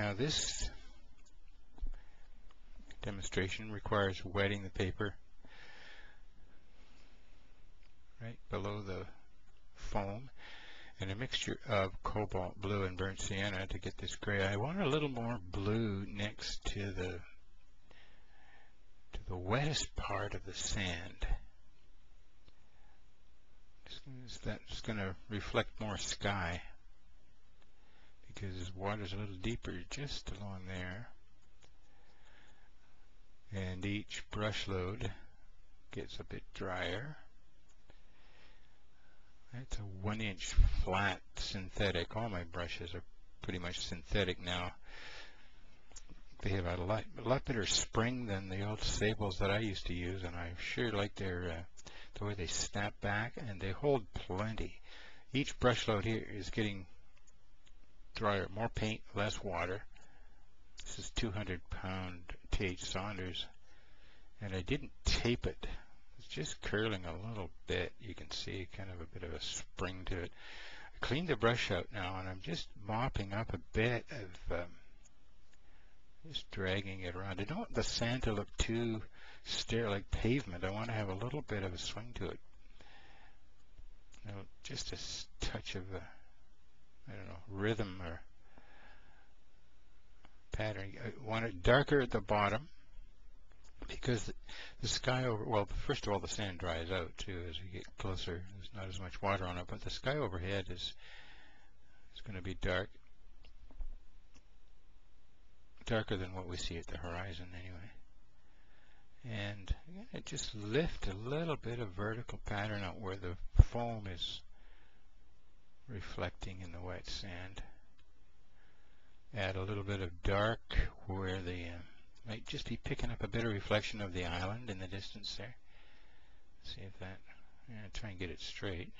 Now this demonstration requires wetting the paper right below the foam and a mixture of cobalt blue and burnt sienna to get this gray. I want a little more blue next to the to the wettest part of the sand. That's going to reflect more sky because water's a little deeper just along there. And each brush load gets a bit drier. It's a one inch flat synthetic. All my brushes are pretty much synthetic now. They have a lot, a lot better spring than the old Sables that I used to use, and I sure like their uh, the way they snap back, and they hold plenty. Each brush load here is getting drier, more paint, less water. This is 200 pound T.H. Saunders, and I didn't tape it It's just curling a little bit. You can see kind of a bit of a spring to it. I cleaned the brush out now and I'm just mopping up a bit of um, just dragging it around. I don't want the sand to look too sterile like pavement. I want to have a little bit of a swing to it. Know, just a touch of a, I don't know, rhythm or pattern. I want it darker at the bottom because the sky over, well, first of all, the sand dries out too as you get closer. There's not as much water on it, but the sky overhead is is going to be dark, darker than what we see at the horizon anyway. And again, just lift a little bit of vertical pattern out where the foam is reflecting in the wet sand. Add a little bit of dark where the uh, might just be picking up a bit of reflection of the island in the distance there. See if that, yeah, try and get it straight.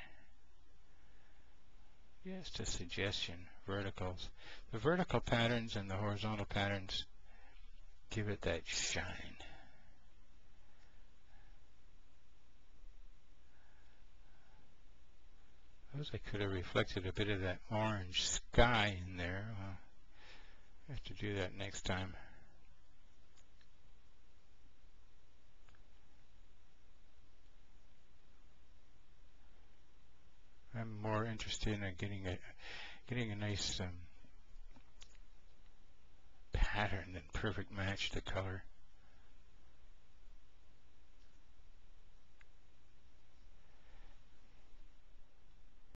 Just a suggestion, verticals. The vertical patterns and the horizontal patterns give it that shine. Suppose I could have reflected a bit of that orange sky in there. Well, I have to do that next time. I'm more interested in getting a getting a nice um, pattern than perfect match to color.